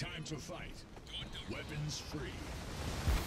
Time to fight. Weapons free.